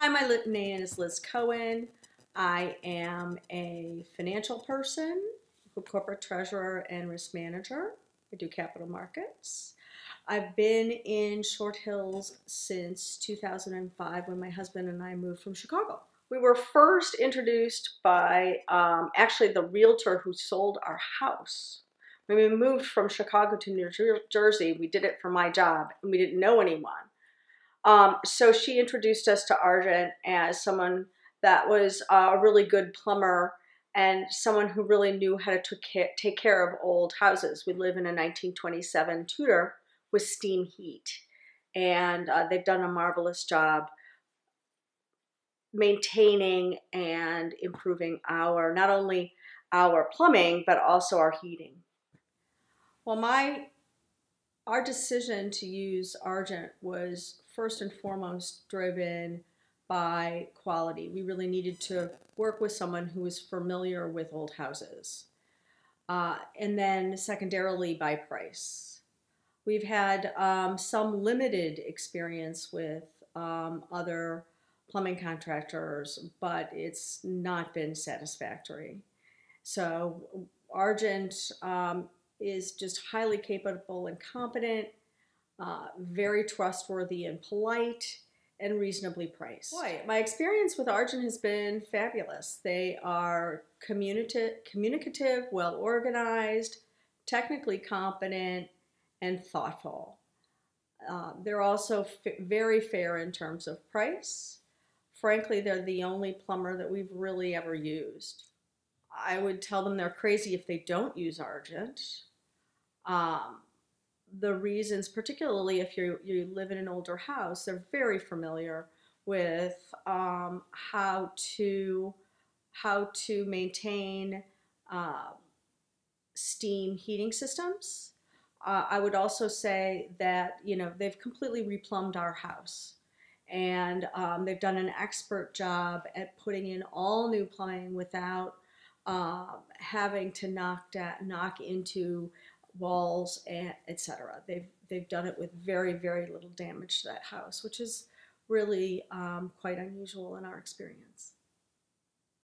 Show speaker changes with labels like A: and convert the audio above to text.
A: Hi, my name is Liz Cohen. I am a financial person, corporate treasurer and risk manager. I do capital markets. I've been in Short Hills since 2005 when my husband and I moved from Chicago. We were first introduced by um, actually the realtor who sold our house. When we moved from Chicago to New Jersey, we did it for my job and we didn't know anyone. Um, so she introduced us to Argent as someone that was uh, a really good plumber and someone who really knew how to take care of old houses. We live in a 1927 Tudor with steam heat, and uh, they've done a marvelous job maintaining and improving our not only our plumbing but also our heating. Well, my our decision to use Argent was first and foremost driven by quality. We really needed to work with someone who was familiar with old houses. Uh, and then secondarily by price. We've had um, some limited experience with um, other plumbing contractors, but it's not been satisfactory. So Argent um, is just highly capable and competent, uh, very trustworthy and polite, and reasonably priced. Boy, my experience with Argent has been fabulous. They are communicative, communicative well organized, technically competent, and thoughtful. Uh, they're also very fair in terms of price. Frankly, they're the only plumber that we've really ever used. I would tell them they're crazy if they don't use Argent. Um, the reasons, particularly if you you live in an older house, they're very familiar with um, how to how to maintain uh, steam heating systems. Uh, I would also say that you know they've completely replumbed our house, and um, they've done an expert job at putting in all new plumbing without uh, having to knock da- knock into walls and etc. They've they've done it with very very little damage to that house, which is really um, quite unusual in our experience.